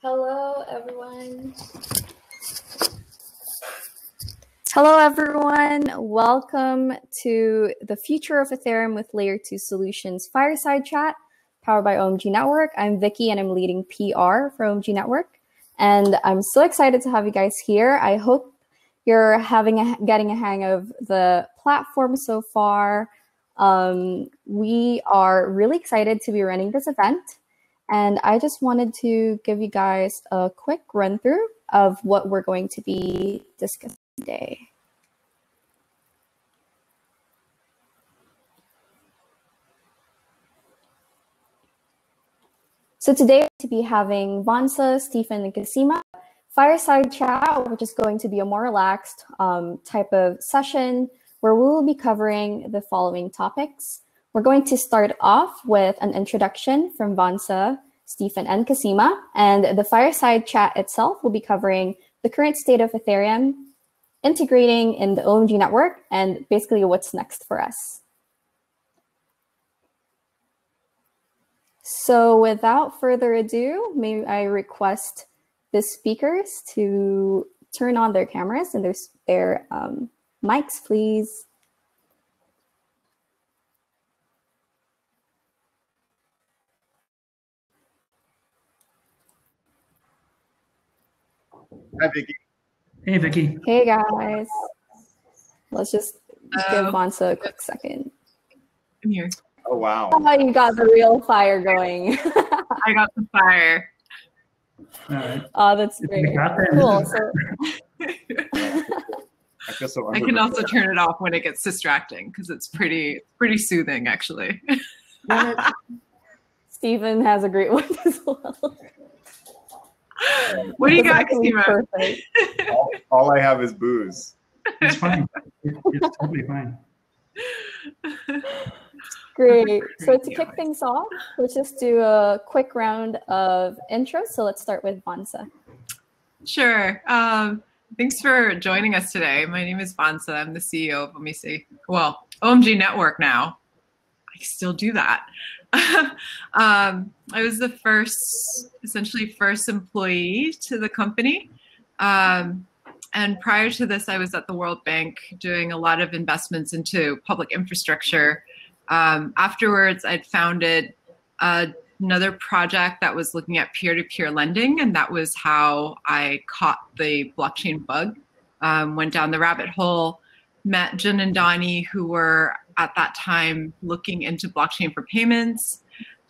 Hello, everyone. Hello, everyone. Welcome to the Future of Ethereum with Layer 2 Solutions Fireside Chat powered by OMG Network. I'm Vicky and I'm leading PR for OMG Network. And I'm so excited to have you guys here. I hope you're having a, getting a hang of the platform so far. Um, we are really excited to be running this event. And I just wanted to give you guys a quick run through of what we're going to be discussing today. So today we're to be having Vansa, Stephen, and Kasima fireside chat, which is going to be a more relaxed um, type of session where we will be covering the following topics. We're going to start off with an introduction from Vansa, Stephen, and Kasima, and the fireside chat itself will be covering the current state of Ethereum, integrating in the OMG network, and basically what's next for us. So without further ado, may I request the speakers to turn on their cameras and their, their um, mics, please. Hi, Vicky. Hey, Vicky. Hey, guys. Let's just give Vansa a quick second. I'm here. Oh, wow. Oh, you got the real fire going. I got the fire. All right. oh, that's great. got that, Cool. So, I feel so I can also turn it off when it gets distracting because it's pretty pretty soothing actually. Stephen has a great one as well. What do you It's got, actually Kasima? All, all I have is booze. It's fine. It's totally fine. Great. So to kick things off, let's just do a quick round of intros. So let's start with Vansa. Sure. Um, thanks for joining us today. My name is Vansa. I'm the CEO of, let me see, well, OMG Network now. I still do that. um, I was the first, essentially first employee to the company. Um, and prior to this, I was at the World Bank doing a lot of investments into public infrastructure. Um, afterwards, I'd founded uh, another project that was looking at peer-to-peer lending, and that was how I caught the blockchain bug. Um, went down the rabbit hole, met Jun and Donnie, who were at that time looking into blockchain for payments.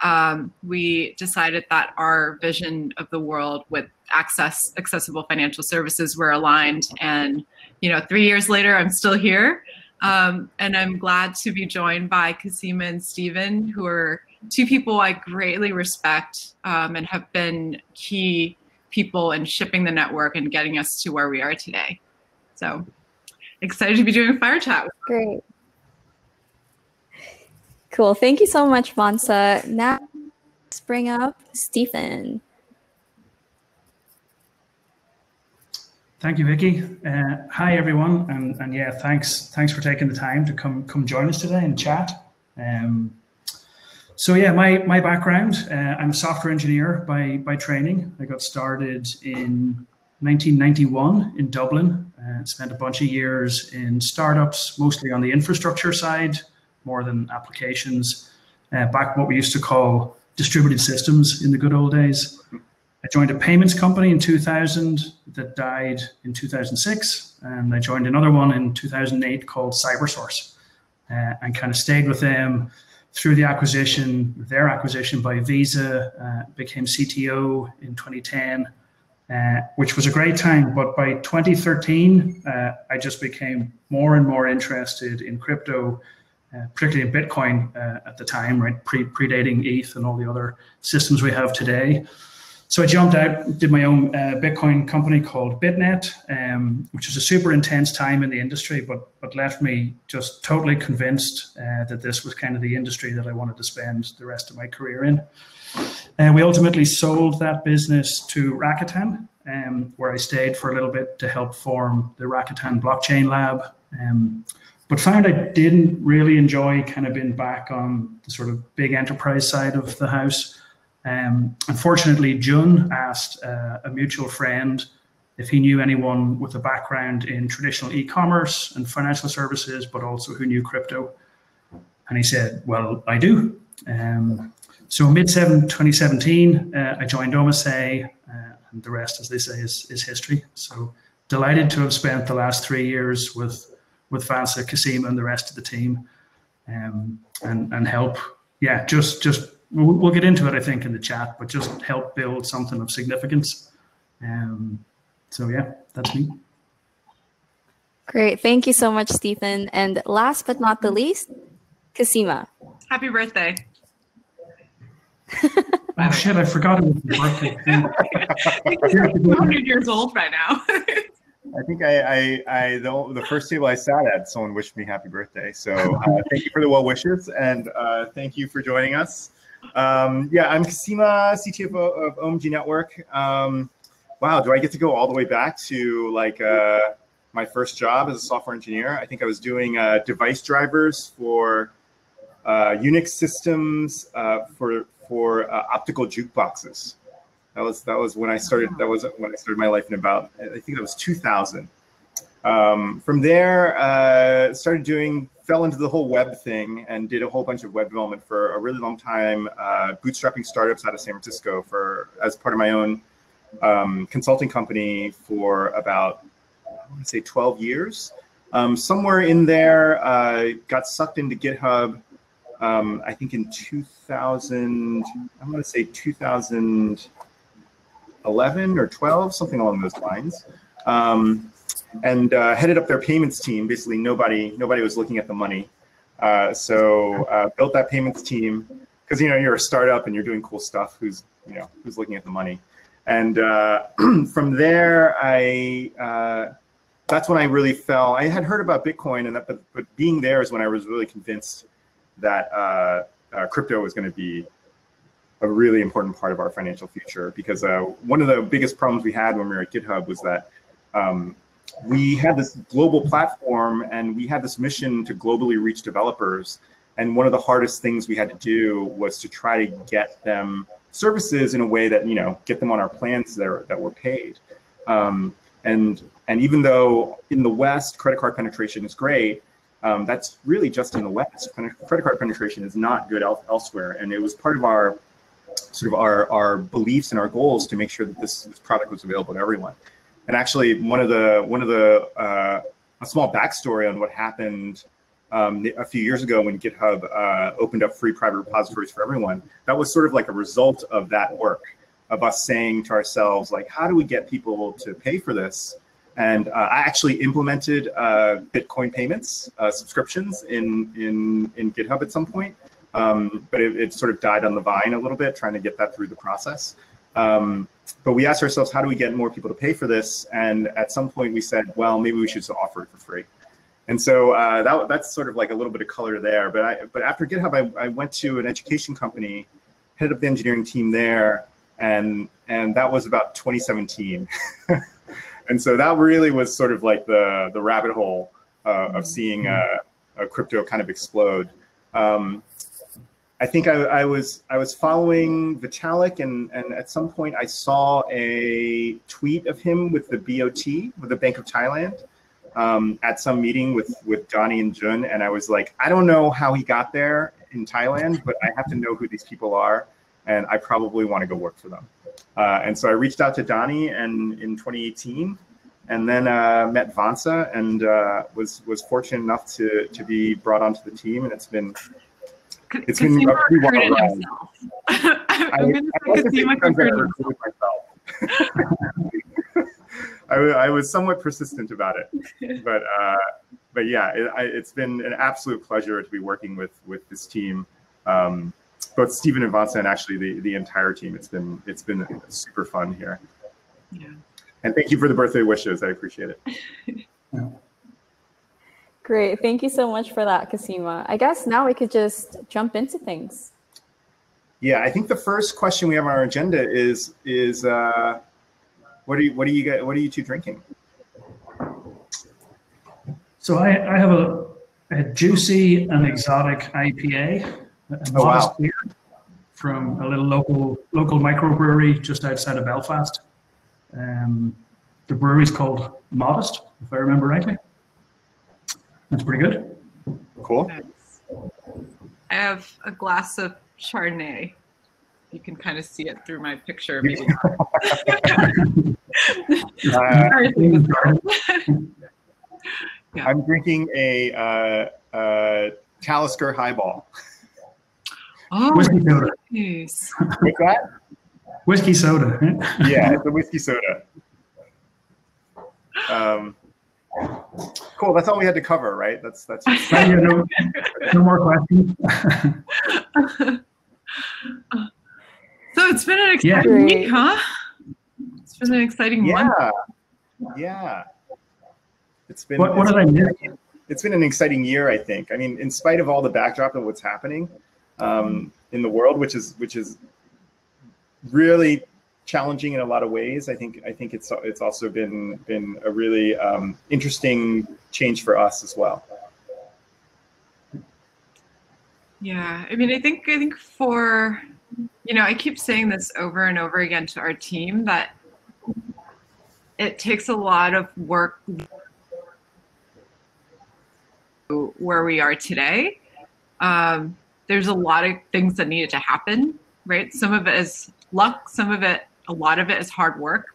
Um, we decided that our vision of the world with access accessible financial services were aligned, and you know, three years later, I'm still here. Um, and I'm glad to be joined by Kasima and Stephen, who are two people I greatly respect um, and have been key people in shipping the network and getting us to where we are today. So excited to be doing fire chat. Great. Cool. Thank you so much, Vansa. Now let's bring up Stephen. Thank you, Vicky. Uh, hi, everyone, and, and yeah, thanks thanks for taking the time to come come join us today and chat. Um, so yeah, my my background, uh, I'm a software engineer by by training. I got started in 1991 in Dublin. Uh, spent a bunch of years in startups, mostly on the infrastructure side, more than applications. Uh, back what we used to call distributed systems in the good old days. I joined a payments company in 2000 that died in 2006, and I joined another one in 2008 called CyberSource, uh, and kind of stayed with them through the acquisition, their acquisition by Visa, uh, became CTO in 2010, uh, which was a great time. But by 2013, uh, I just became more and more interested in crypto, particularly in Bitcoin uh, at the time, right, pre predating ETH and all the other systems we have today. So I jumped out, did my own uh, Bitcoin company called Bitnet, um, which was a super intense time in the industry, but but left me just totally convinced uh, that this was kind of the industry that I wanted to spend the rest of my career in. And we ultimately sold that business to Rakuten, um, where I stayed for a little bit to help form the Rakuten Blockchain Lab. Um, but found I didn't really enjoy kind of being back on the sort of big enterprise side of the house. Um, unfortunately, Jun asked uh, a mutual friend if he knew anyone with a background in traditional e-commerce and financial services, but also who knew crypto. And he said, "Well, I do." Um, so mid 2017, uh, I joined Omise, uh, and the rest, as they say, is, is history. So delighted to have spent the last three years with with Vansa, Kasima, and the rest of the team, um, and and help. Yeah, just just we'll, we'll, get into it, I think, in the chat, but just help build something of significance. Um, so yeah, that's me. Great, thank you so much, Stephen. And last but not the least, Kasima. Happy birthday. oh shit! I forgot it was your birthday. 100 years old right now. I think I, I, I the, the, first table I sat at, someone wished me happy birthday. So uh, thank you for the well wishes and uh, thank you for joining us. Um, yeah, I'm Kasima, CTO of OMG Network. Um, wow, do I get to go all the way back to like uh, my first job as a software engineer? I think I was doing uh, device drivers for uh, Unix systems uh, for for optical jukeboxes. That was that was when I started. That was when I started my life in about I think that was 2000. Um, from there, uh, started doing fell into the whole web thing and did a whole bunch of web development for a really long time. Uh, bootstrapping startups out of San Francisco for as part of my own um, consulting company for about I want to say 12 years. Um, somewhere in there, uh, got sucked into GitHub. Um, I think in 2000, I'm going to say 2000. 11 or 12, something along those lines. Um, and uh, headed up their payments team. Basically, nobody nobody was looking at the money. Uh, so uh, built that payments team because you know you're a startup and you're doing cool stuff. Who's you know who's looking at the money? And uh, from there, I uh, that's when I really fell. I had heard about Bitcoin, and that, but, but being there is when I was really convinced that uh, crypto was going to be a really important part of our financial future because uh, one of the biggest problems we had when we were at GitHub was that um, we had this global platform and we had this mission to globally reach developers. And one of the hardest things we had to do was to try to get them services in a way that you know get them on our plans that are, that were paid. Um, and and even though in the West credit card penetration is great, um, that's really just in the West. Credit card penetration is not good el- elsewhere, and it was part of our sort of our, our beliefs and our goals to make sure that this, this product was available to everyone. And actually, one of the one of the uh, a small backstory on what happened um, a few years ago when GitHub uh, opened up free private repositories for everyone. That was sort of like a result of that work of us saying to ourselves, like, how do we get people to pay for this? And uh, I actually implemented uh, Bitcoin payments uh, subscriptions in in in GitHub at some point. Um, but it, it, sort of died on the vine a little bit, trying to get that through the process. Um, but we asked ourselves, how do we get more people to pay for this? And at some point, we said, well, maybe we should just offer it for free. And so uh, that, that's sort of like a little bit of color there. But I, but after GitHub, I, I went to an education company, headed up the engineering team there, and and that was about 2017. and so that really was sort of like the the rabbit hole uh, of seeing uh, crypto kind of explode. Um, I think I, I, was I was following Vitalik, and and at some point I saw a tweet of him with the BOT, with the Bank of Thailand, um, at some meeting with with Johnny and Jun, and I was like, I don't know how he got there in Thailand, but I have to know who these people are, and I probably want to go work for them. Uh, and so I reached out to Donnie, and in 2018, and then uh, met Vansa, and uh, was was fortunate enough to to be brought onto the team, and it's been it's been a pretty wild ride. I'm going to say Kasima myself. I, I, was somewhat persistent about it, but uh, but yeah, it, has been an absolute pleasure to be working with with this team, um, both Stephen and Vansa, and actually the the entire team. It's been it's been super fun here. Yeah. And thank you for the birthday wishes. I appreciate it. Great. Thank you so much for that, Kasima. I guess now we could just jump into things. Yeah, I think the first question we have on our agenda is is uh, what are you what are you what are you two drinking? So I, I have a, a juicy and exotic IPA. Oh wow! from a little local local microbrewery just outside of Belfast. Um, the brewery's called Modest, if I remember rightly. That's pretty good. Cool. Nice. I have a glass of Chardonnay. You can kind of see it through my picture. Maybe Uh, not. I'm drinking a uh, uh, Talisker highball. oh, Whiskey soda. nice. What's that? Whiskey soda. Yeah, it's a whiskey soda. Um, cool. That's all we had to cover, right? That's that's. Yeah, no, no more questions. So it's been an Yeah. exciting week, huh? It's been an exciting Yeah, month. yeah. It's been. what, what it's- did I miss? it's been an exciting year, I think. I mean, in spite of all the backdrop of what's happening um, in the world, which is which is really challenging in a lot of ways. I think I think it's it's also been been a really um, interesting change for us as well. Yeah, I mean, I think I think for you know, I keep saying this over and over again to our team that it takes a lot of work where we are today. Um, there's a lot of things that needed to happen, right? Some of it is luck, some of it, a lot of it is hard work.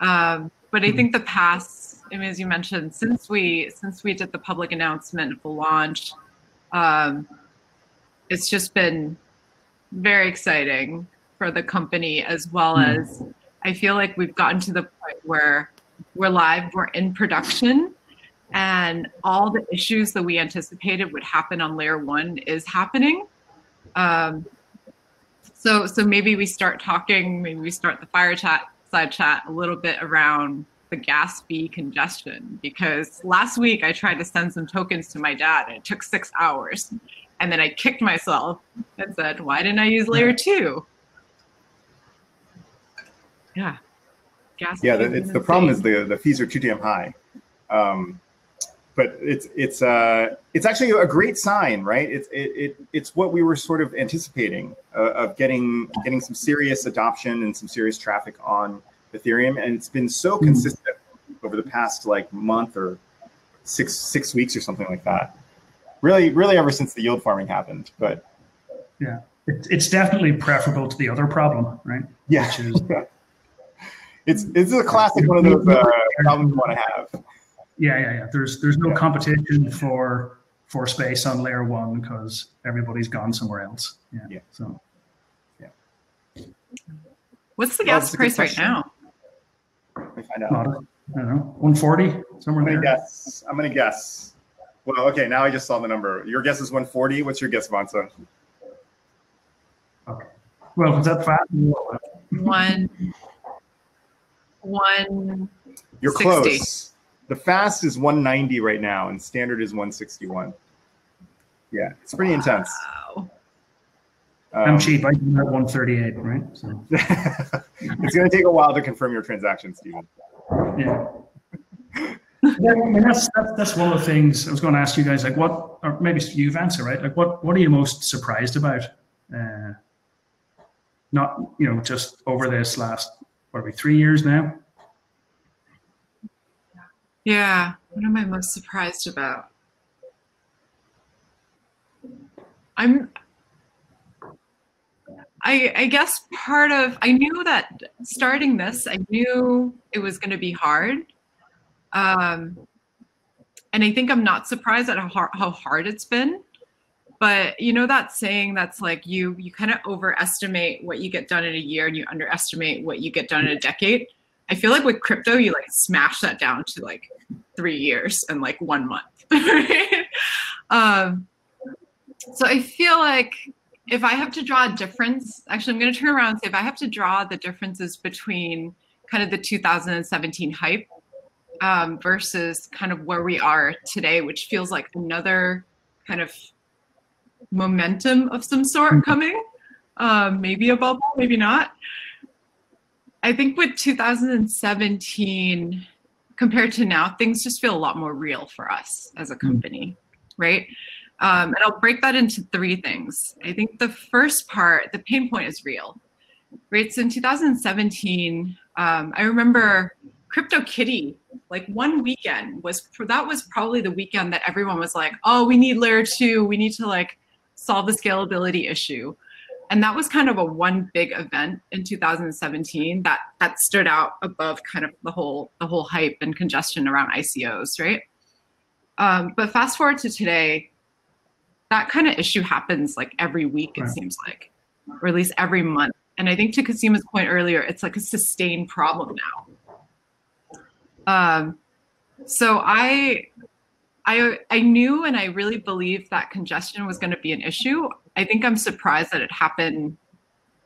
Um, but I think the past, I mean, as you mentioned, since we since we did the public announcement of the launch, um, it's just been very exciting for the company as well Mm. as I feel like we've gotten to the point where we're live, we're in production, and all the issues that we anticipated would happen on layer one is happening. Um, so so maybe we start talking, maybe we start the fire chat side chat a little bit around the gas fee congestion because last week I tried to send some tokens to my dad and it took six hours. And then I kicked myself and said, why didn't I use layer two? Yeah. Gas Yeah, the, it's the problem is the the fees are too damn high. Um, but it's it's uh it's actually a great sign, right? It's it, it it's what we were sort of anticipating uh, of getting getting some serious adoption and some serious traffic on Ethereum, and it's been so consistent over the past like month or six six weeks or something like that. Really, really, ever since the yield farming happened. But Yeah, it, it's definitely preferable to the other problem, right? yeah, Which is it's it's a classic one of those uh, problems you want to have. Yeah, yeah, yeah. There's there's no competition for for space on layer one because everybody's gone somewhere else. Yeah. Yeah. So Yeah. What's the gas it's price right now? Let me find out. not, I don't know, 140 somewhere I'm gonna there. guess. I'm gonna guess. Well, okay. Now I just saw the number. Your guess is 140. What's your guess, Vansa? Well, is that fast? One, one. You're 60. close. The fast is 190 right now, and standard is 161. Yeah, it's pretty intense. I'm Um, cheap. I do that 138, right? So it's gonna take a while to confirm your transaction, Stephen. yeah. Yeah, I mean, that's, that's that's one of the things I was going to ask you guys. Like, what, or maybe you've answered, right? Like, what what are you most surprised about? Uh, not you know just over this last what are we three years now? Yeah. What am I most surprised about? I'm. I, I guess part of I knew that starting this, I knew it was going to be hard, um, and I think I'm not surprised at how hard, how hard it's been. But you know that saying that's like you you kind of overestimate what you get done in a year and you underestimate what you get done in a decade. I feel like with crypto, you like smash that down to like three years and like one month. right? um, so I feel like if I have to draw a difference, actually, I'm going to turn around and say if I have to draw the differences between kind of the 2017 hype um, versus kind of where we are today, which feels like another kind of momentum of some sort coming, um, maybe a bubble, maybe not. I think with 2017 compared to now, things just feel a lot more real for us as a company, right? Um, and I'll break that into three things. I think the first part, the pain point is real. Right. So in 2017, um, I remember CryptoKitty, like one weekend was that was probably the weekend that everyone was like, oh, we need layer two, we need to like solve the scalability issue. And that was kind of a one big event in 2017 that that stood out above kind of the whole the whole hype and congestion around ICOs, right? Um, but fast forward to today, that kind of issue happens like every week, it right. seems like, or at least every month. And I think to Kasima's point earlier, it's like a sustained problem now. Um, so I, I, I knew and I really believed that congestion was going to be an issue. I think I'm surprised that it happened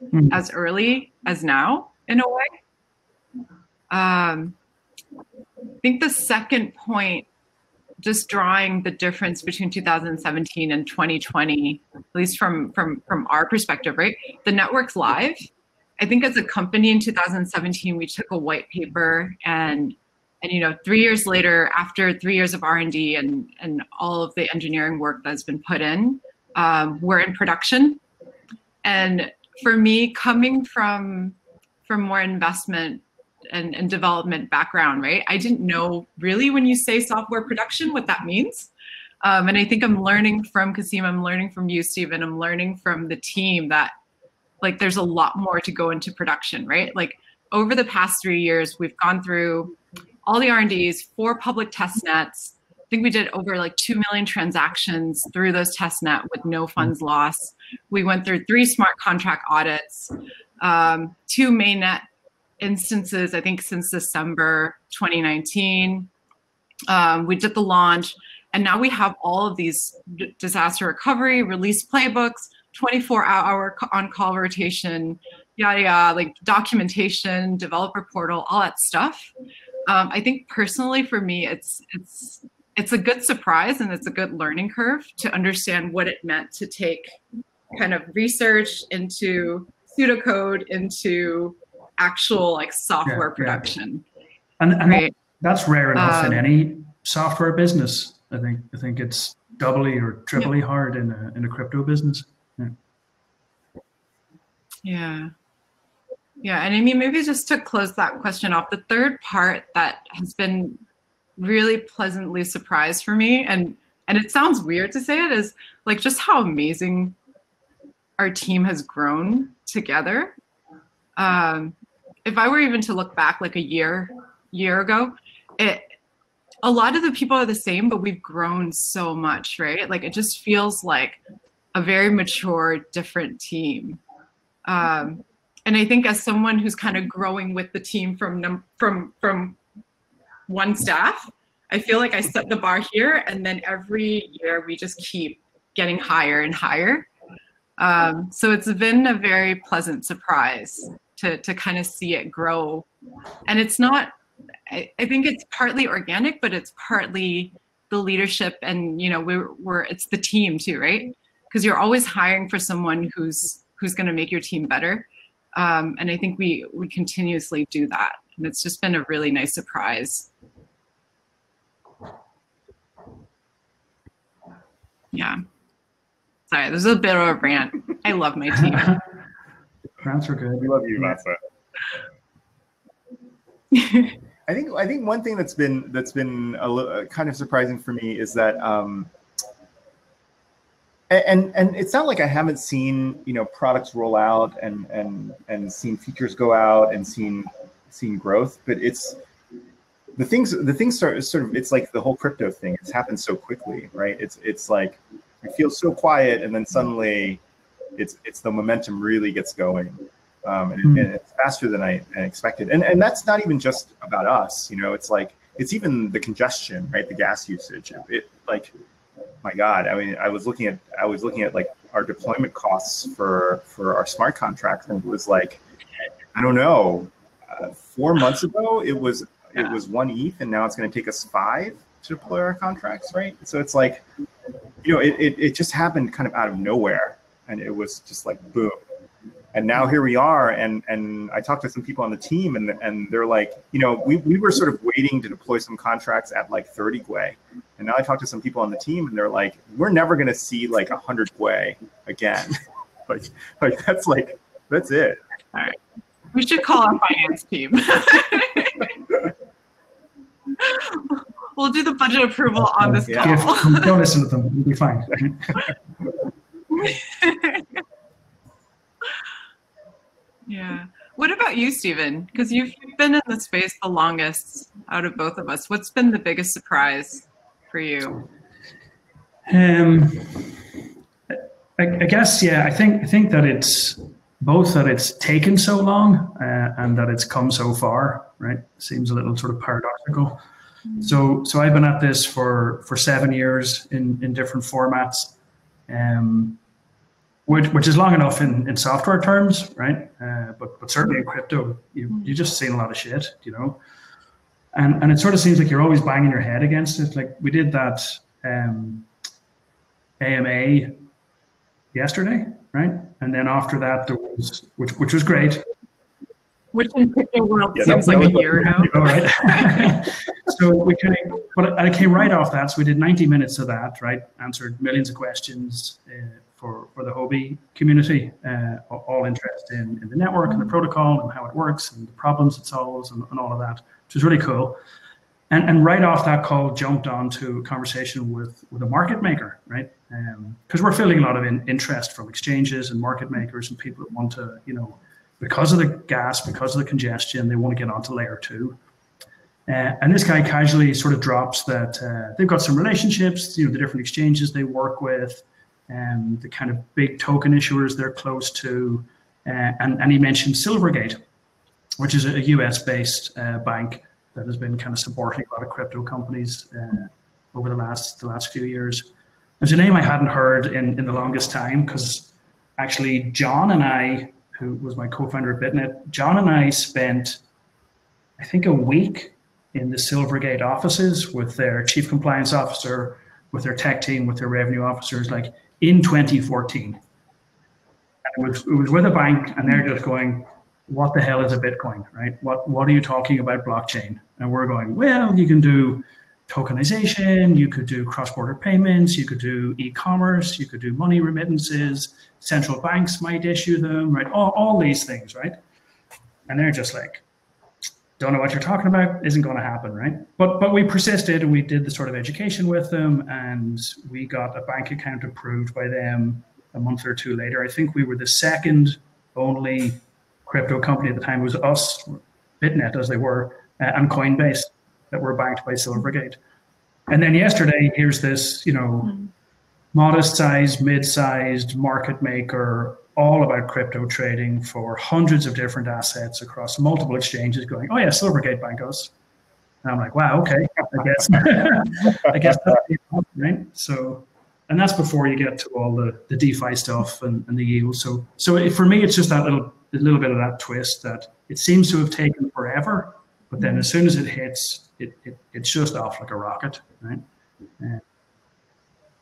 mm. as early as now, in a way. Um, I think the second point just drawing the difference between 2017 and 2020 at least from from from our perspective right the network's live i think as a company in 2017 we took a white paper and and you know three years later after three years of r&d and and all of the engineering work that's been put in um, we're in production and for me coming from from more investment and, and development background, right? I didn't know really when you say software production what that means. Um, and I think I'm learning from Kasima, I'm learning from you, Stephen, I'm learning from the team that like there's a lot more to go into production, right? Like over the past three years, we've gone through all the R&Ds, four public test nets. I think we did over like 2 million transactions through those test net with no funds lost. We went through three smart contract audits, um, two mainnet instances, I think since December 2019. Um, we did the launch, and now we have all of these disaster recovery, release playbooks, 24 hour on call rotation, yada yada, like documentation, developer portal, all that stuff. Um, I think personally for me, it's it's it's a good surprise and it's a good learning curve to understand what it meant to take kind of research into pseudocode into actual like software yeah, production. Yeah. And, and right? that's rare enough um, in any software business. I think I think it's doubly or triply yeah. hard in a in a crypto business. Yeah. yeah. Yeah, and I mean maybe just to close that question off, the third part that has been really pleasantly surprised for me and and it sounds weird to say it is like just how amazing our team has grown together. Um, if I were even to look back like a year year ago, it a lot of the people are the same, but we've grown so much, right? Like it just feels like a very mature, different team. Um, and I think as someone who's kind of growing with the team from from from one staff, I feel like I set the bar here, and then every year we just keep getting higher and higher. Um, so it's been a very pleasant surprise to to kind of see it grow. And it's not I, I think it's partly organic but it's partly the leadership and you know we're, we're it's the team too right? Because you're always hiring for someone who's who's going to make your team better um, and i think we we continuously do that. And it's just been a really nice surprise. Yeah. Sorry this is a bit of a rant. I love my team. Rants are good. We love you, Vansa. I think I think one thing that's been that's been a little, uh, kind of surprising for me is that um, and and it's not like I haven't seen you know products roll out and and and seen features go out and seen seen growth, but it's the things the things start sort of it's like the whole crypto thing. It's happened so quickly, right? It's it's like it feels so quiet and then suddenly it's it's the momentum really gets going. Um, and, mm. and, it's faster than I expected. And and that's not even just about us. You know, it's like it's even the congestion, right? The gas usage. It, it, like, my God. I mean, I was looking at I was looking at like our deployment costs for for our smart contracts, and it was like, I don't know, uh, four months ago it was it was one ETH, and now it's going to take us five to deploy our contracts, right? So it's like, you know, it, it, it just happened kind of out of nowhere and it was just like boom and now mm-hmm. here we are and and i talked to some people on the team and and they're like you know we, we were sort of waiting to deploy some contracts at like 30 gwei And now I talked to some people on the team, and they're like, "We're never going to see like a hundred gwei again. like, like that's like that's it." All right, we should call our finance team. we'll do the budget approval on this Yeah. call. If- don't listen to them. You'll be fine. yeah. What about you, Stephen? Because you've been in the space the longest out of both of us. What's been the biggest surprise for you? Um, I, I guess yeah. I think I think that it's both that it's taken so long uh, and that it's come so far. Right, seems a little sort of paradoxical. So so I've been at this for for seven years in in different formats, um, which which is long enough in in software terms, right? Uh, but but certainly in crypto, you you just seen a lot of shit, you know. And and it sort of seems like you're always banging your head against it. Like we did that. Um, AMA yesterday, right? And then after that, there was which which was great. Which in crypto world Yeah, seems like a year ago. All right. so we kind of, but I came right off that. So we did 90 minutes of that, right? Answered millions of questions uh, for for the Huobi community, uh, all interested in, in the network and the protocol and how it works and the problems it solves and, and all of that, which was really cool. And, and right off that call, jumped onto a conversation with, with a market maker, right? Because we're feeling a lot of in, interest from exchanges and market makers and people that want to, you know, because of the gas, because of the congestion, they want to get onto layer two. Uh, and this guy casually sort of drops that uh, they've got some relationships, you know, the different exchanges they work with, and the kind of big token issuers they're close to. Uh, and, and he mentioned Silvergate, which is a US based uh, bank that has been kind of supporting a lot of crypto companies uh, over the last the last few years. It's a name I hadn't heard in, in the longest time because actually John and I, who was my co-founder at BitNet, John and I spent, I think, a week in the Silvergate offices with their chief compliance officer, with their tech team, with their revenue officers, like in 2014. And it was, it was with a bank, and they're just going, what the hell is a Bitcoin, right? What what are you talking about blockchain? And we're going, well, you can do tokenization, you could do cross-border payments, you could do e-commerce, you could do money remittances, central banks might issue them, right? All, all these things, right? And they're just like, don't know what you're talking about, isn't going to happen, right? But but we persisted and we did the sort of education with them and we got a bank account approved by them a month or two later. I think we were the second only crypto company at the time. It was us, BitNet as they were, uh, and Coinbase that were backed by Silvergate. And then yesterday, here's this, you know, modest sized, mid sized market maker, all about crypto trading for hundreds of different assets across multiple exchanges going, oh, yeah, Silvergate bank us. And I'm like, wow, okay, I guess, I guess that's right. So, and that's before you get to all the, the DeFi stuff and, and the yield. So, so it, for me, it's just that little, a little bit of that twist that it seems to have taken forever, but then as soon as it hits, it, it it's just off like a rocket, right?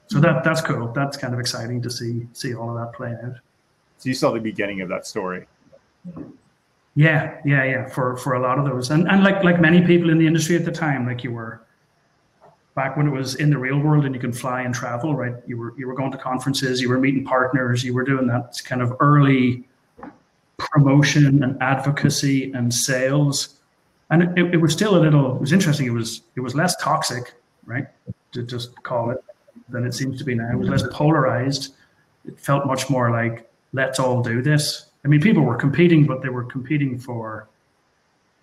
So that that's cool. That's kind of exciting to see see all of that play out. So you saw the beginning of that story. Yeah, yeah, yeah. For for a lot of those, and and like like many people in the industry at the time, like you were back when it was in the real world and you can fly and travel, right? You were you were going to conferences, you were meeting partners, you were doing that kind of early promotion and advocacy and sales, and it, it was still a little. It was interesting. It was it was less toxic, right? To just call it than it seems to be now. It was less polarized. It felt much more like let's all do this. I mean, people were competing, but they were competing for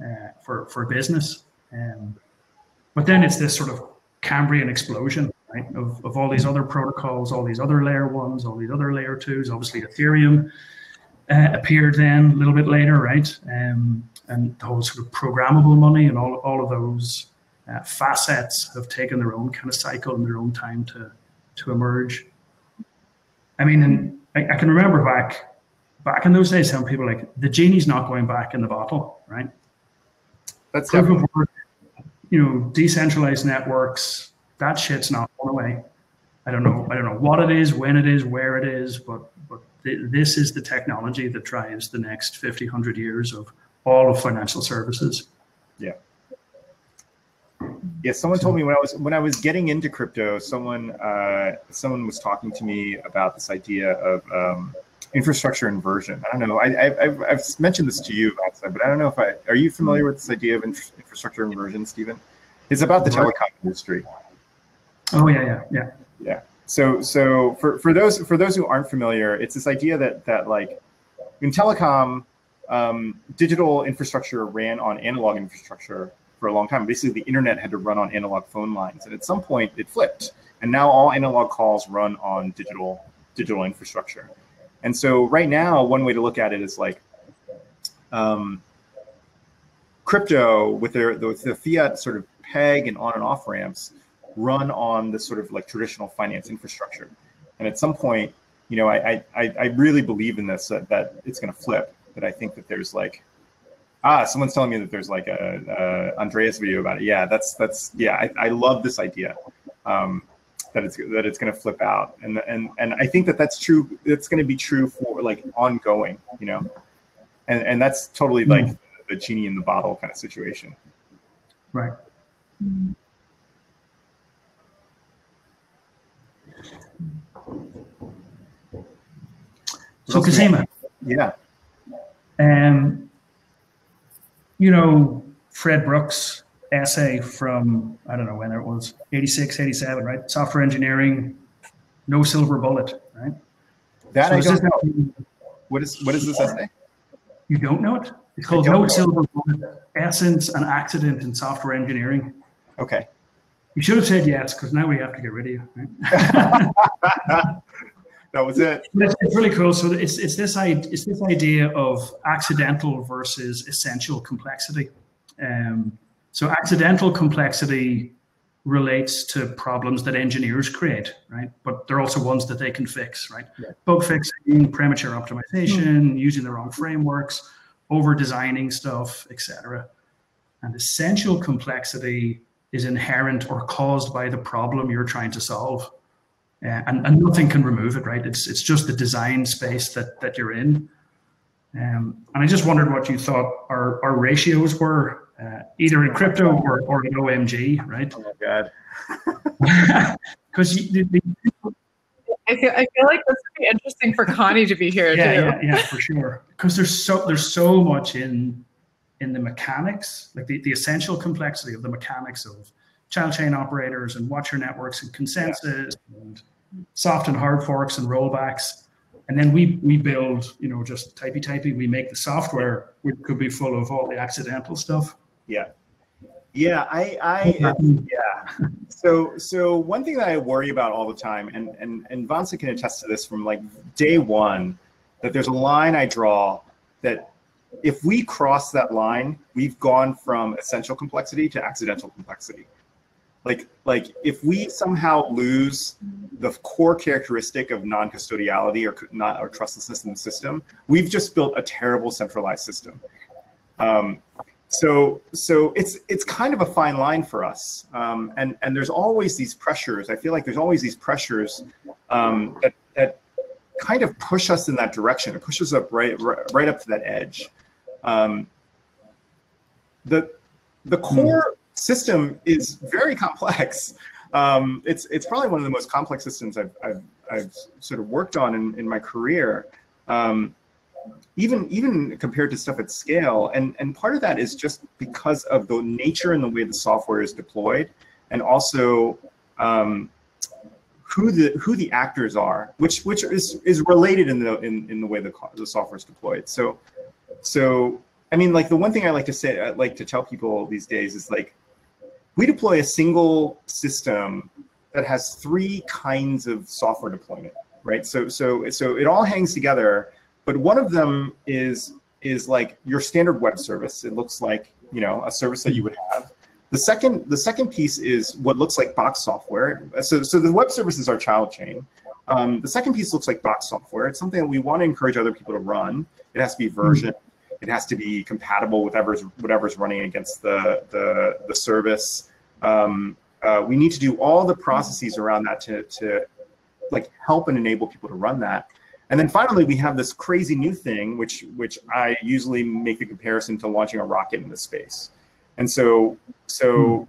uh, for for business. Um, but then it's this sort of Cambrian explosion, right? Of, of all these other protocols, all these other layer ones, all these other layer twos. Obviously, Ethereum uh, appeared then a little bit later, right? Um, and the whole sort of programmable money and all all of those uh, facets have taken their own kind of cycle and their own time to to emerge. I mean, and I, I can remember back back in those days, some people like the genie's not going back in the bottle, right? That's Proof definitely of work, you know, decentralized networks, that shit's not going away. I don't know. I don't know what it is, when it is, where it is, but but th- this is the technology that drives the next 50, 100 years of all of financial services. Yeah, someone told me when I was when I was getting into crypto, someone uh, someone was talking to me about this idea of um, infrastructure inversion. I don't know. I, have I've mentioned this to you, but I don't know if I are you familiar with this idea of infrastructure inversion, Stephen? It's about the telecom industry. Oh yeah, yeah, yeah. Yeah. So so for, for those for those who aren't familiar, it's this idea that that like in telecom, um, digital infrastructure ran on analog infrastructure for a long time. Basically, the internet had to run on analog phone lines, and at some point it flipped, and now all analog calls run on digital digital infrastructure. And so right now, one way to look at it is like um, crypto with their the, the fiat sort of peg and on and off ramps run on the sort of like traditional finance infrastructure. And at some point, you know, I I, I really believe in this that, that it's going to flip. That I think that there's like, ah, someone's telling me that there's like a, a Andreas video about it. Yeah, that's that's yeah. I, I love this idea. Um, that it's that it's going to flip out, and and and I think that that's true. It's going to be true for like ongoing, you know, and and that's totally like mm. the genie in the bottle kind of situation. Right. So Kasima. Yeah. Um, you know, Fred Brooks essay from, I don't know when it was, 86, 87, right? Software engineering, no silver bullet, right? That so I don't know. What is, what is this essay? You don't know it? It's called No Silver Bullet, Essence and Accident in Software Engineering. Okay. You should have said yes, because now we have to get rid of you. Right? that was it. It's, it's, really cool. So it's it's this it's this idea of accidental versus essential complexity. Um, so accidental complexity relates to problems that engineers create, right? But they're also ones that they can fix, right? Yeah. Bug fixing, premature optimization, mm. using the wrong frameworks, over designing stuff, etc. And essential complexity is inherent or caused by the problem you're trying to solve. Uh, and, and nothing can remove it, right? It's, it's just the design space that, that you're in. Um, and I just wondered what you thought our, our ratios were, uh, either in crypto or, or in OMG, right? Oh my God. Because I feel, I feel like this would be interesting for Connie to be here yeah, too. Yeah, yeah, for sure. Because there's so there's so much in in the mechanics, like the, the essential complexity of the mechanics of child chain operators and watcher networks and consensus yeah. and soft and hard forks and rollbacks. And then we we build, you know, just typey typey. We make the software, which could be full of all the accidental stuff. Yeah, yeah, I, I yeah. So so one thing that I worry about all the time, and and and Vansa can attest to this from like day one, that there's a line I draw that if we cross that line, we've gone from essential complexity to accidental complexity. Like, like if we somehow lose the core characteristic of non-custodiality or not or trustlessness in the system, we've just built a terrible centralized system. Um, so, so it's it's kind of a fine line for us, um, and and there's always these pressures. I feel like there's always these pressures um, that that kind of push us in that direction. It pushes up right right, right up to that edge. Um, the the core mm. System is very complex. Um, it's it's probably one of the most complex systems I've I've, I've sort of worked on in, in my career. Um, even even compared to stuff at scale, and and part of that is just because of the nature and the way the software is deployed, and also um, who the who the actors are, which which is is related in the in, in the way the the software is deployed. So so, I mean, like the one thing I like to say, I like to tell people these days is like, we deploy a single system that has three kinds of software deployment, right? So, so, so it all hangs together, but one of them is is like your standard web service. It looks like you know a service that you would have. The second, the second piece is what looks like box software. So, so the web service is our child chain. Um, the second piece looks like box software. It's something that we want to encourage other people to run. It has to be version. It has to be compatible with whatever's, whatever's running against the, the, the service. Um, uh, we need to do all the processes around that to, to like help and enable people to run that. And then finally, we have this crazy new thing, which which I usually make the comparison to launching a rocket into space. And so so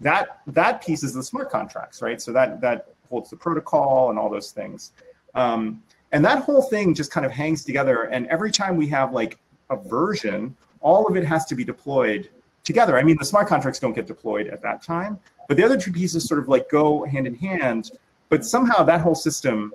that that piece is the smart contracts, right? So that that holds the protocol and all those things. Um, and that whole thing just kind of hangs together. And every time we have like a version, all of it has to be deployed together. I mean, the smart contracts don't get deployed at that time, but the other two pieces sort of like go hand in hand. But somehow that whole system,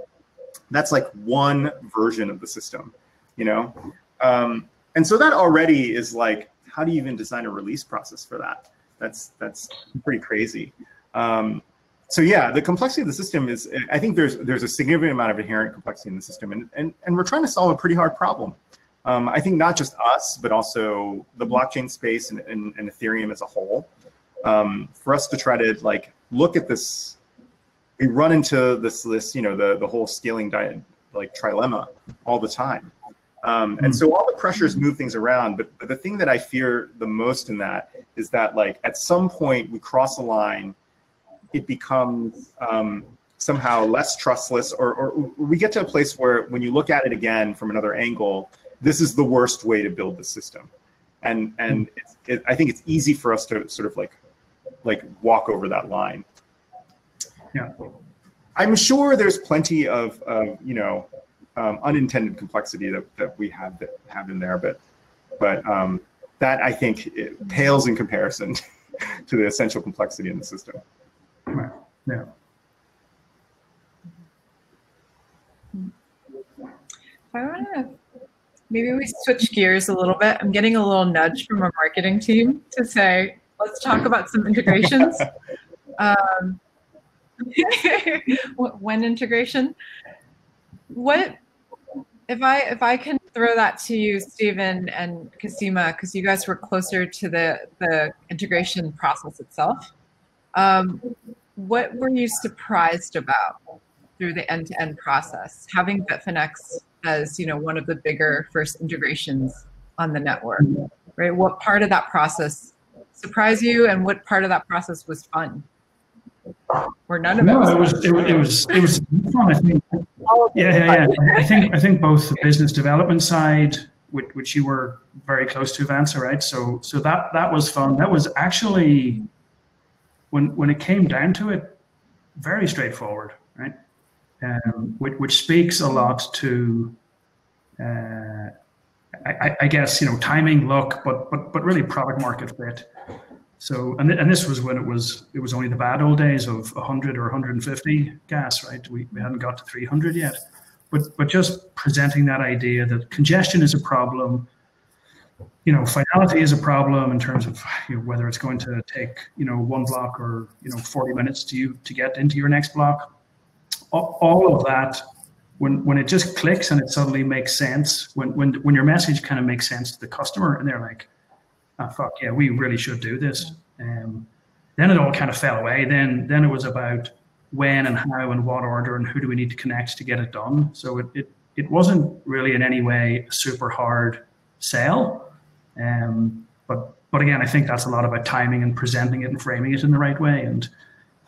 that's like one version of the system, you know? Um, and so that already is like, how do you even design a release process for that? That's that's pretty crazy. Um, so yeah, the complexity of the system is, I think there's there's a significant amount of inherent complexity in the system, and and, and we're trying to solve a pretty hard problem. Um, I think not just us, but also the blockchain space and, and, and Ethereum as a whole. Um, for us to try to like look at this, we run into this this you know the the whole scaling diet like trilemma all the time. Um, and so all the pressures move things around, but, but the thing that I fear the most in that is that like at some point we cross a line it becomes um, somehow less trustless, or, or we get to a place where when you look at it again from another angle, this is the worst way to build the system. And and it, I think it's easy for us to sort of like like walk over that line. Yeah. I'm sure there's plenty of, of you know um, unintended complexity that, that we have that have in there, but but um, that I think pales in comparison to the essential complexity in the system. Right. Yeah. I want to maybe we switch gears a little bit. I'm getting a little nudge from our marketing team to say, let's talk about some integrations. um, when integration? What if I if I can throw that to you, Stephen and Kasima, because you guys were closer to the the integration process itself. Um, what were you surprised about through the end-to-end process, having Bitfinex as you know one of the bigger first integrations on the network, right? What part of that process surprised you, and what part of that process was fun? Or none of no, it? it was it, it was it was fun. I think. Yeah, yeah, yeah. I think I think both the business development side, which, which you were very close to, Vansa, right? So so that that was fun. That was actually when when it came down to it, very straightforward, right? Um, which, which speaks a lot to, uh, I, I, guess you know timing, luck, but but but really product market fit. So and and this was when it was it was only the bad old days of 100 or 150 gas, right? We, we hadn't got to 300 yet, but but just presenting that idea that congestion is a problem you know, finality is a problem in terms of you know, whether it's going to take you know one block or you know 40 minutes to you to get into your next block. All of that, when when it just clicks and it suddenly makes sense, when when when your message kind of makes sense to the customer, and they're like, oh, "Fuck yeah, we really should do this." Um, then it all kind of fell away. Then then it was about when and how and what order and who do we need to connect to get it done. So it it, it wasn't really in any way a super hard sell um, but but again, I think that's a lot about timing and presenting it and framing it in the right way. And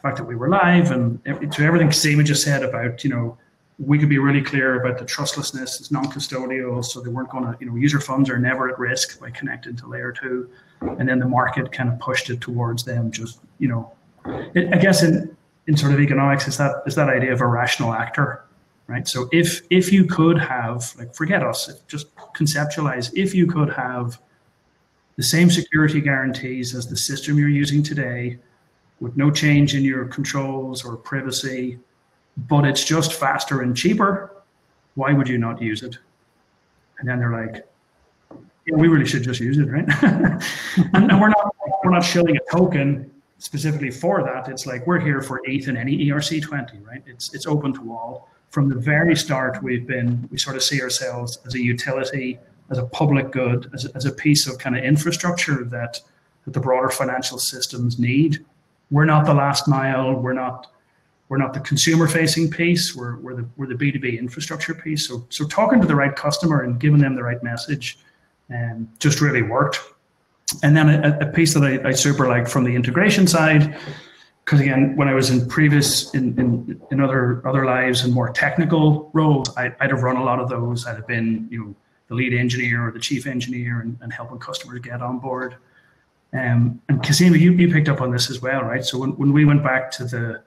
fact that we were live and to everything Seema just said about, you know, we could be really clear about the trustlessness. It's non-custodial, so they weren't going to, you know, user funds are never at risk by connecting to layer two. And then the market kind of pushed it towards them. Just, you know, it, I guess in in sort of economics, is that is that idea of a rational actor, right? So if if you could have, like, forget us, just conceptualize, if you could have the same security guarantees as the system you're using today with no change in your controls or privacy, but it's just faster and cheaper. Why would you not use it? And then they're like, yeah, we really should just use it, right? and, we're not we're not shilling a token specifically for that. It's like we're here for ETH and any ERC20, right? It's it's open to all. From the very start, we've been we sort of see ourselves as a utility as a public good, as a, as a piece of kind of infrastructure that, that the broader financial systems need. We're not the last mile. We're not we're not the consumer facing piece. We're, we're the we're the B two B infrastructure piece. So so talking to the right customer and giving them the right message, um, just really worked. And then a, a piece that I, I super like from the integration side, because again, when I was in previous in, in, in other other lives and more technical roles, I, would have run a lot of those. I'd have been you know the lead engineer or the chief engineer and, and helping customers get on board. Um, and Kasima, you, you picked up on this as well, right? So when, when we went back to the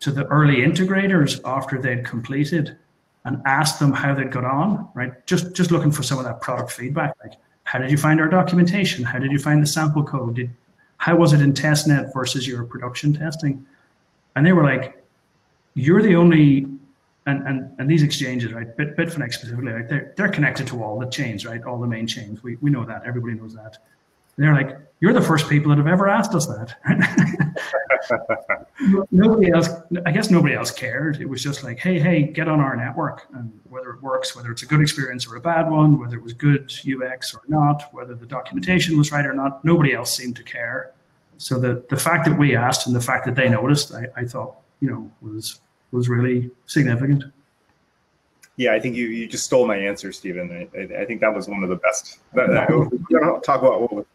to the early integrators after they'd completed and asked them how they'd got on, right? Just just looking for some of that product feedback, like how did you find our documentation? How did you find the sample code? Did how was it in testnet versus your production testing? And they were like, you're the only and, and, and these exchanges, right? Bit, Bitfinex specifically, right? They're, they're connected to all the chains, right? All the main chains. We, we know that. Everybody knows that. They're like, you're the first people that have ever asked us that. nobody else, I guess nobody else cared. It was just like, hey, hey, get on our network. And whether it works, whether it's a good experience or a bad one, whether it was good UX or not, whether the documentation was right or not, nobody else seemed to care. So the, the fact that we asked and the fact that they noticed, I, I thought, you know, was was really significant. Yeah, I think you, you just stole my answer, Stephen. I, I, I think that was one of the best. That, talk about what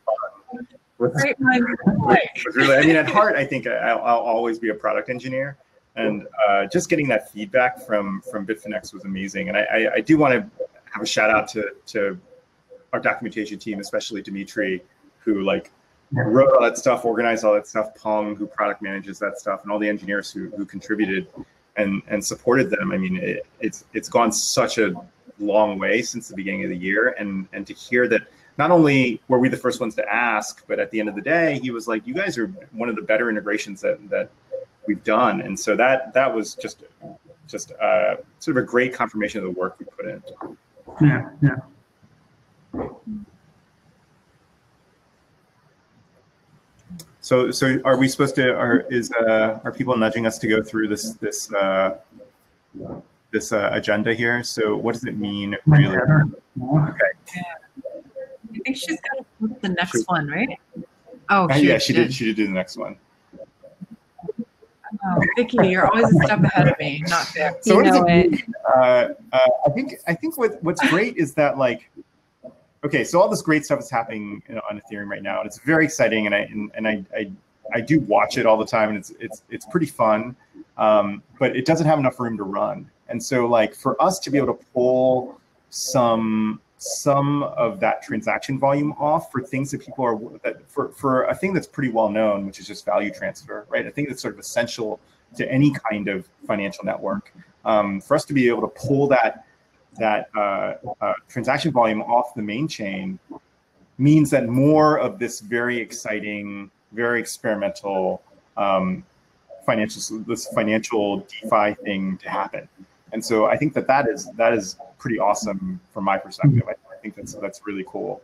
Really, I mean, at heart, I think I'll, I'll always be a product engineer, and uh, just getting that feedback from from Bitfinex was amazing. And I, I, I do want to have a shout out to to our documentation team, especially Dimitri, who like wrote all that stuff, organized all that stuff, Pong, who product manages that stuff, and all the engineers who, who contributed and and supported them. I mean, it, it's it's gone such a long way since the beginning of the year, and and to hear that not only were we the first ones to ask, but at the end of the day, he was like, "You guys are one of the better integrations that that we've done," and so that that was just just uh, sort of a great confirmation of the work we put in. Yeah, yeah. So, so are we supposed to? Are is uh, are people nudging us to go through this this uh, this uh, agenda here? So, what does it mean, really? Okay. I think she's got the next one, right? Oh, she yeah, she did. She did do the next one. Oh, Vicky, you're always a step ahead of me. Not fair. So, you what does it mean? Uh, uh, I think I think what what's great is that like okay, so all this great stuff is happening you know, on Ethereum right now, and it's very exciting. And I and, and I, I, I do watch it all the time, and it's it's it's pretty fun. Um, but it doesn't have enough room to run. And so, like for us to be able to pull some some of that transaction volume off for things that people are that for for a thing that's pretty well known, which is just value transfer, right? I think that's sort of essential to any kind of financial network. Um, for us to be able to pull that that uh, uh, transaction volume off the main chain means that more of this very exciting, very experimental um, financial this financial DeFi thing to happen. And so I think that that is that is pretty awesome from my perspective. I, I think that's that's really cool.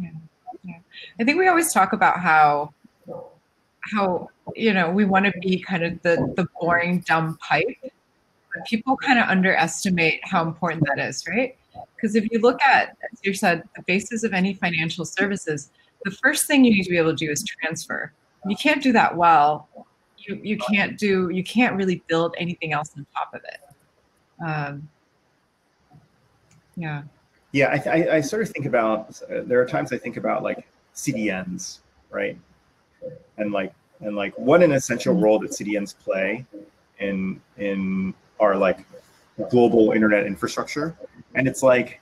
Yeah, yeah. I think we always talk about how how you know we want to be kind of the the boring dumb pipe But people kind of underestimate how important that is, right? Because if you look at, as you said, the basis of any financial services, the first thing you need to be able to do is transfer. You can't do that well. You, you can't do you can't really build anything else on top of it. Um, yeah. Yeah, I, I, I sort of think about. Uh, there are times I think about like CDNs, right? And like and like what an essential role that CDNs play in in our like global internet infrastructure. And it's like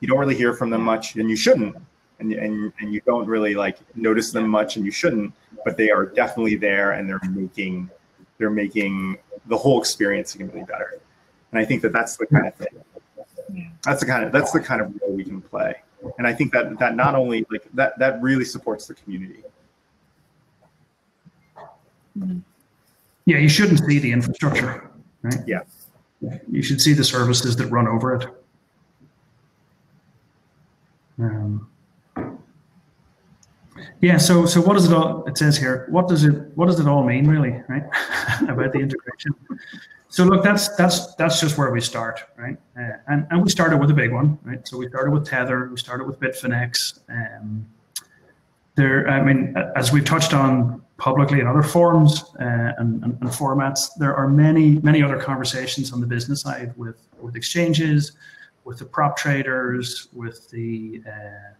you don't really hear from them much, and you shouldn't. And, and, and you don't really like notice them much, and you shouldn't. But they are definitely there, and they're making they're making the whole experience significantly better. And I think that that's the kind of thing. That's the kind of that's the kind of role we can play. And I think that that not only like that that really supports the community. Yeah, you shouldn't see the infrastructure right? Yeah. You should see the services that run over it. Um, yeah. So, so what does it all? It says here. What does it? What does it all mean, really? Right? About the integration. So, look, that's that's that's just where we start, right? Uh, and and we started with a big one, right? So we started with Tether. We started with Bitfinex. Um, there, I mean, as we've touched on publicly in other forums uh, and, and, and, formats. There are many, many other conversations on the business side with, with exchanges, with the prop traders, with the uh,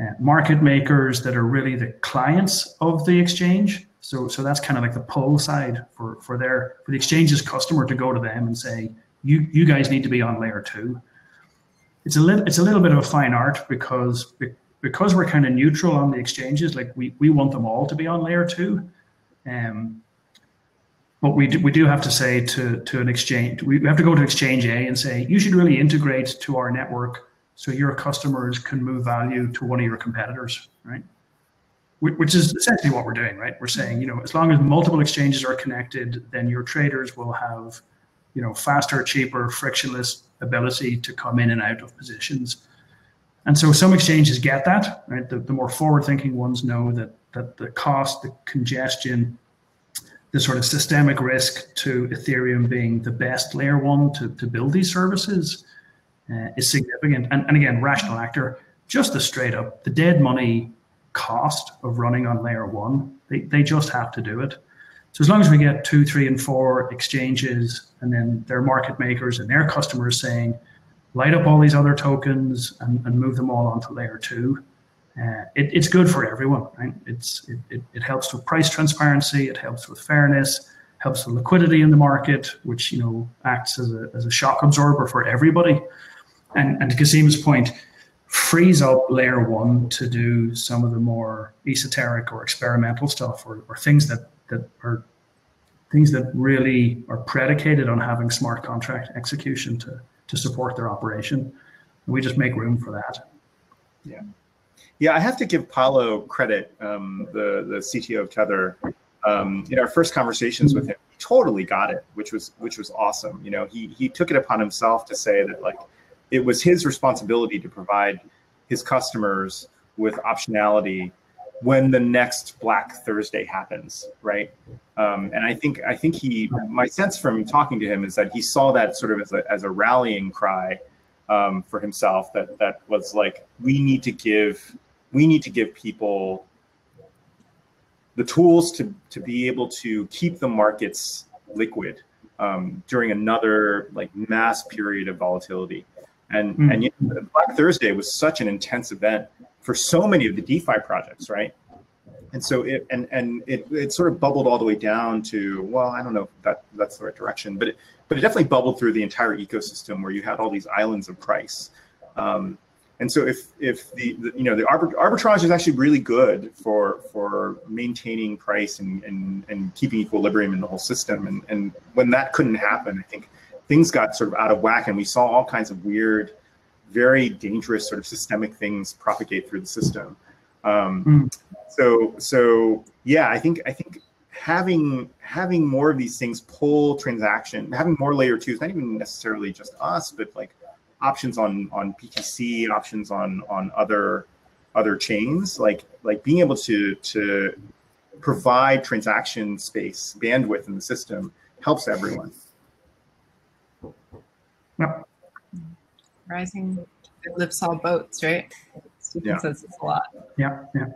uh, market makers that are really the clients of the exchange. So, so that's kind of like the pull side for, for their for the exchange's customer to go to them and say, you you guys need to be on layer two. it's a little it's a little bit of a fine art because because we're kind of neutral on the exchanges. Like we we want them all to be on layer two, um, but we do, we do have to say to to an exchange we have to go to exchange A and say you should really integrate to our network so your customers can move value to one of your competitors, right? Which is essentially what we're doing, right? We're saying you know as long as multiple exchanges are connected, then your traders will have you know faster, cheaper, frictionless ability to come in and out of positions. And so some exchanges get that, right? The, the more forward-thinking ones know that that the cost, the congestion, the sort of systemic risk to Ethereum being the best layer one to, to build these services uh, is significant. And, and again, rational actor, just the straight up, the dead money cost of running on layer one, they, they just have to do it. So as long as we get two, three, and four exchanges, and then their market makers and their customers saying, light up all these other tokens and, and move them all onto layer two, uh, it, it's good for everyone. Right? It's it, it, it, helps with price transparency. It helps with fairness. Helps with liquidity in the market, which you know acts as a, as a shock absorber for everybody. And and to Kasima's point, frees up layer one to do some of the more esoteric or experimental stuff or, or things that that are things that really are predicated on having smart contract execution to, to support their operation. And we just make room for that. Yeah. Yeah, I have to give Paolo credit, um, the, the CTO of Tether. Um, in our first conversations with him, he totally got it, which was which was awesome. You know, he he took it upon himself to say that like it was his responsibility to provide his customers with optionality when the next Black Thursday happens, right? Um, and I think I think he, my sense from talking to him is that he saw that sort of as a as a rallying cry um, for himself. That that was like we need to give we need to give people the tools to to be able to keep the markets liquid um, during another like mass period of volatility. And mm. and you know, Black Thursday was such an intense event for so many of the DeFi projects, right? And so it and and it, it sort of bubbled all the way down to well, I don't know if that that's the right direction, but it but it definitely bubbled through the entire ecosystem where you had all these islands of price. Um, and so if if the, the you know the arbitrage is actually really good for for maintaining price and, and and keeping equilibrium in the whole system. And and when that couldn't happen, I think things got sort of out of whack, and we saw all kinds of weird, very dangerous sort of systemic things propagate through the system. Um, mm. So so yeah, I think I think having having more of these things pull transaction, having more layer twos, not even necessarily just us, but like options on on BTC, options on on other other chains, like like being able to to provide transaction space bandwidth in the system helps everyone. Yep. Rising lifts all boats, right? Stephen yeah. says this a lot. Yeah, yeah.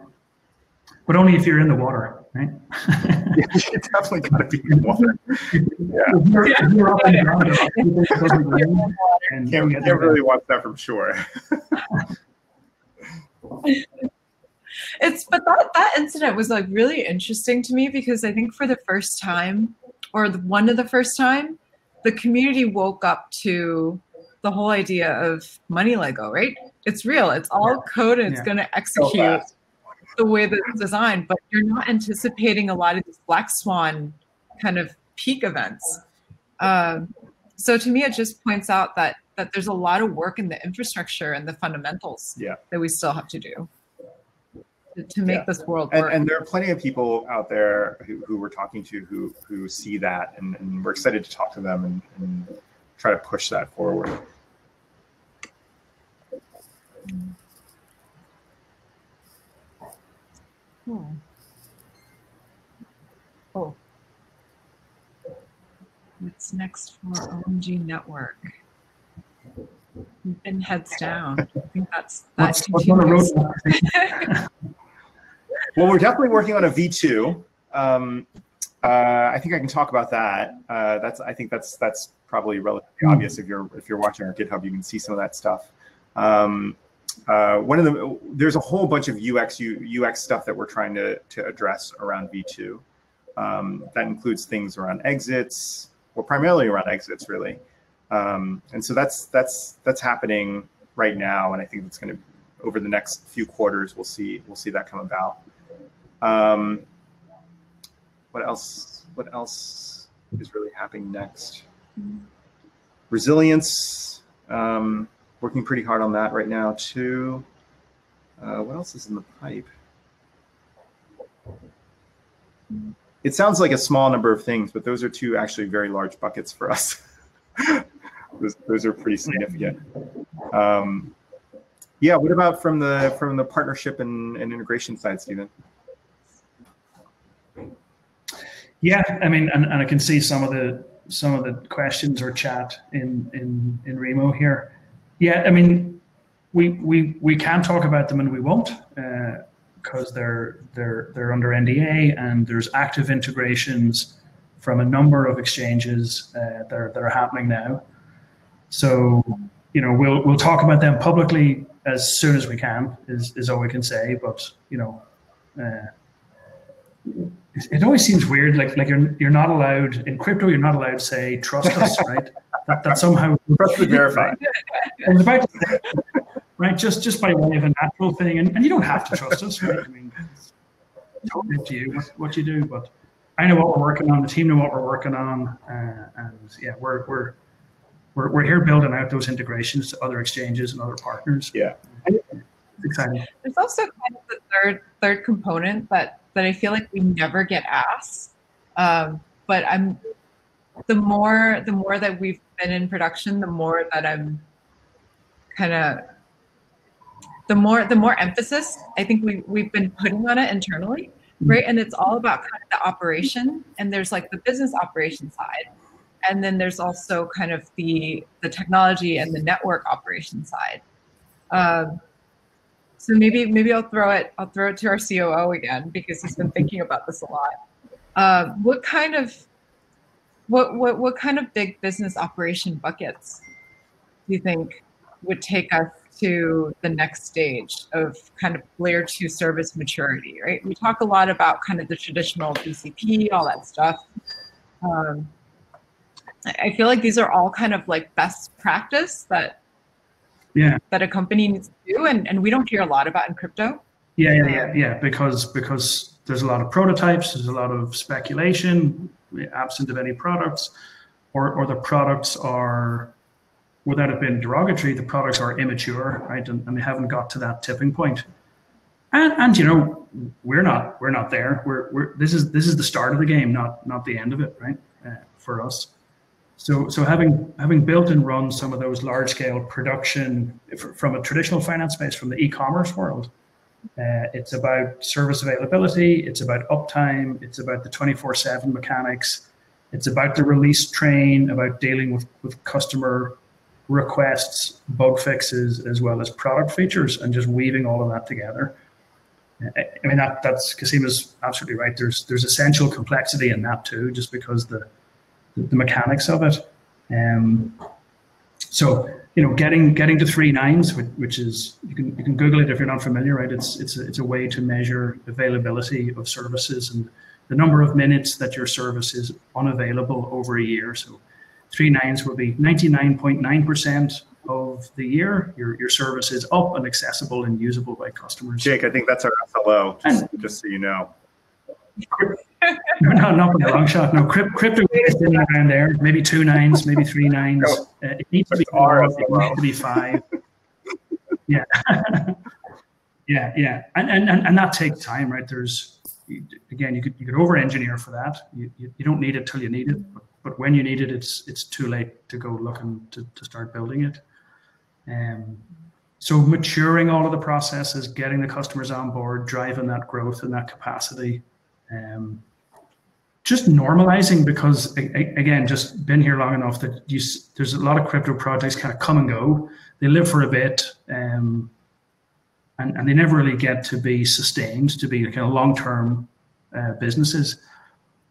But only if you're in the water, right? yeah, you definitely got to be in the water. Yeah. If you're, if you're up and down, can't, can't really watch that from shore. it's but that that incident was like really interesting to me because I think for the first time, or the, one of the first time, the community woke up to the whole idea of money Lego, right? It's real. It's all code and it's yeah. going to execute so the way that it's designed, but you're not anticipating a lot of these black swan kind of peak events. Um, so to me, it just points out that that there's a lot of work in the infrastructure and the fundamentals yeah. that we still have to do to, to make yeah. this world work. And, and, there are plenty of people out there who, who we're talking to who who see that, and, and we're excited to talk to them and, and try to push that forward. Mm. Hmm. Oh. What's next for OMG Network? We've been heads down. I think that's that what's, what's well, we're definitely working on a V2. Um, uh, I think I can talk about that. Uh, that's I think that's that's probably relatively hmm. obvious if you're if you're watching our GitHub, you can see some of that stuff. Um, uh, one of the there's a whole bunch of UX UX stuff that we're trying to to address around V2. Um, that includes things around exits, or primarily around exits, really. Um, and so that's that's that's happening. right now, and I think it's going to over the next few quarters we'll see we'll see that come about. Um, what else? What else is really happening next? Resilience. Um, working pretty hard on that right now too. Uh, what else is in the pipe? It sounds like a small number of things, but those are two actually very large buckets for us. those, those, are pretty significant. Um, yeah. What about from the from the partnership and, and integration side, Stephen? Yeah, I mean, and, and I can see some of the some of the questions or chat in in in Remo here. Yeah, I mean, we we we can talk about them and we won't because uh, they're they're they're under NDA and there's active integrations from a number of exchanges uh, that are that are happening now. So you know we'll we'll talk about them publicly as soon as we can is is all we can say. But you know. Uh, it always seems weird. Like like you're you're not allowed in crypto. You're not allowed to say trust us, right? That, that somehow trust verify. Right? right, just just by way of a natural thing, and, and you don't have to trust us, right? I mean, it's totally up to you what, what you do. But I know what we're working on. The team know what we're working on, uh, and yeah, we're we're we're we're here building out those integrations to other exchanges and other partners. Yeah, it's exciting. There's also kind of the third third component that that I feel like we never get asked. Um, but I'm the more the more that we've been in production, the more that I'm kind of the more the more emphasis I think we we've been putting on it internally, right? And it's all about kind of the operation, and there's like the business operation side, and then there's also kind of the the technology and the network operation side. Um, so maybe maybe I'll throw it I'll throw it to our COO again because he's been thinking about this a lot. Uh, what kind of what what what kind of big business operation buckets do you think would take us to the next stage of kind of layer two service maturity, right? We talk a lot about kind of the traditional BCP, all that stuff. Um, I feel like these are all kind of like best practice that yeah. that a company needs to do and, and we don't hear a lot about in crypto. Yeah yeah yeah, yeah because because there's a lot of prototypes there's a lot of speculation absent of any products or or the products are without it being derogatory the products are immature right? And, and they haven't got to that tipping point. And and you know we're not we're not there. We're, we're this is this is the start of the game not not the end of it right? Uh, for us so, so having having built and run some of those large scale production from a traditional finance space, from the e-commerce world, uh, it's about service availability, it's about uptime, it's about the 24/7 mechanics, it's about the release train, about dealing with with customer requests, bug fixes, as well as product features, and just weaving all of that together. I mean, that that's Kasima's absolutely right. There's there's essential complexity in that too, just because the the mechanics of it. Um, so you know, getting getting to three nines, which, which, is you can you can Google it if you're not familiar, right? It's it's a, it's a way to measure availability of services and the number of minutes that your service is unavailable over a year. So three nines will be 99.9% of the year. Your your service is up and accessible and usable by customers. Jake, I think that's our SLO, just, and, just so you know no, not by a long shot. No, crypto is sitting around there. Maybe two nines, maybe three nines. Uh, it needs to be four. It needs to be five. Yeah, yeah, yeah, and, and and and that takes time, right? There's again, you could you could over engineer for that. You, you, you don't need it till you need it, but, but when you need it, it's it's too late to go looking to, to start building it. Um, so maturing all of the processes, getting the customers on board, driving that growth and that capacity um, just normalizing because again, just been here long enough that you, there's a lot of crypto projects kind of come and go. They live for a bit, um, and, and they never really get to be sustained to be kind of long-term uh, businesses.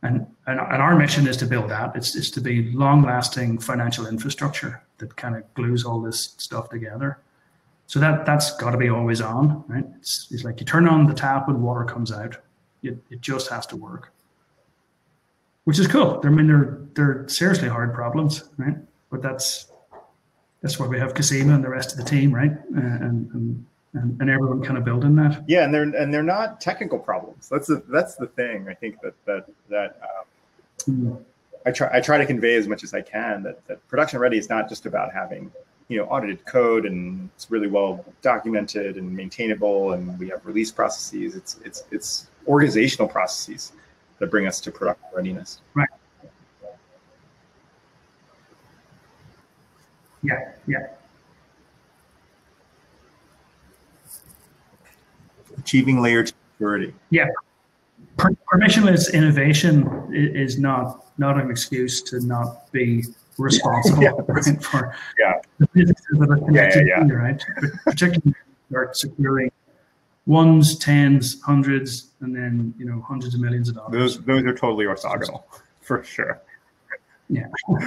And, and, and our mission is to build that. It's, it's to be long-lasting financial infrastructure that kind of glues all this stuff together. So that that's got to be always on, right? It's, it's like you turn on the tap and water comes out. It, it just has to work, which is cool. I mean, they're they're seriously hard problems, right? But that's that's why we have Kasima and the rest of the team, right? And, and and, and everyone kind of building that. Yeah, and they're and they're not technical problems. That's the that's the thing. I think that that that um, mm. I try I try to convey as much as I can that that production ready is not just about having you know audited code and it's really well documented and maintainable and we have release processes. It's it's it's organizational processes that bring us to production readiness. Right. Yeah, yeah. achieving layer two security. Yeah. Per- permissionless innovation is not not an excuse to not be responsible yeah. for yeah. the businesses that are connected yeah, yeah, yeah. right? Particularly start securing ones, tens, hundreds, and then you know hundreds of millions of dollars. Those those are totally orthogonal, for sure. Yeah.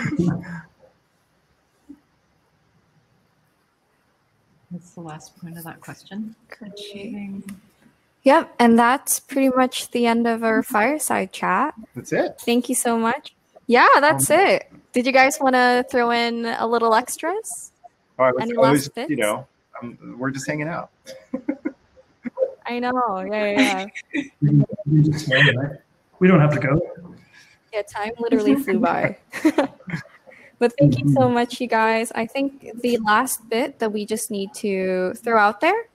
That's the last point of that question. Achieving. Yep, and that's pretty much the end of our fireside chat. That's it. Thank you so much. Yeah, that's um, it. Did you guys want to throw in a little extras? Oh, Any always, you know, um, we're just hanging out. I know. Yeah, yeah. we don't have to go. Yeah, time literally flew by. But thank you so mm-hmm. much, you guys. I think the last bit that we just need to throw out there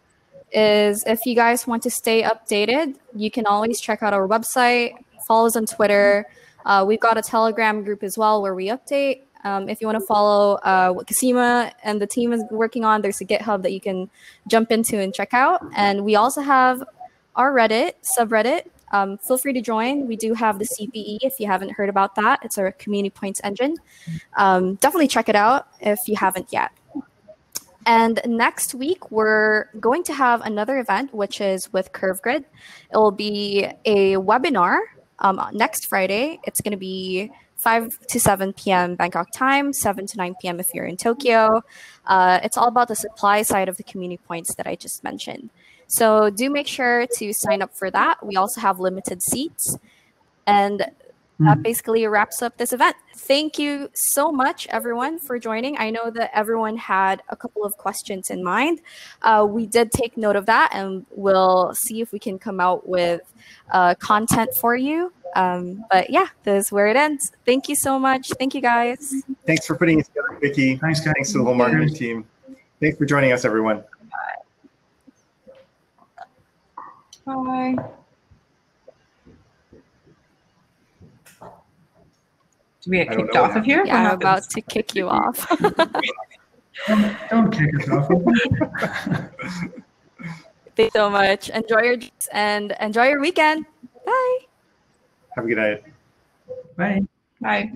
is if you guys want to stay updated, you can always check out our website, follow us on Twitter. Uh, we've got a Telegram group as well where we update. Um, if you want to follow uh, what Kasima and the team is working on, there's a GitHub that you can jump into and check out. And we also have our Reddit subreddit um, feel free to join. We do have the CPE if you haven't heard about that. It's our community points engine. Um, definitely check it out if you haven't yet. And next week, we're going to have another event, which is with CurveGrid. It will be a webinar um, next Friday. It's going to be 5 to 7 p.m. Bangkok time, 7 to 9 p.m. if you're in Tokyo. Uh, it's all about the supply side of the community points that I just mentioned. So do make sure to sign up for that. We also have limited seats. And that hmm. basically wraps up this event. Thank you so much, everyone, for joining. I know that everyone had a couple of questions in mind. Uh, we did take note of that, and we'll see if we can come out with uh, content for you. Um, but yeah, this is where it ends. Thank you so much. Thank you, guys. Thanks for putting it together, Vicky. Thanks, guys. Thanks to the whole marketing team. Thanks for joining us, everyone. Bye. Do we get kicked off of here? Yeah, I'm about to kick you off. don't, don't kick us off. Thank you so much. Enjoy your and enjoy your weekend. Bye. Have a good night. Bye. Bye.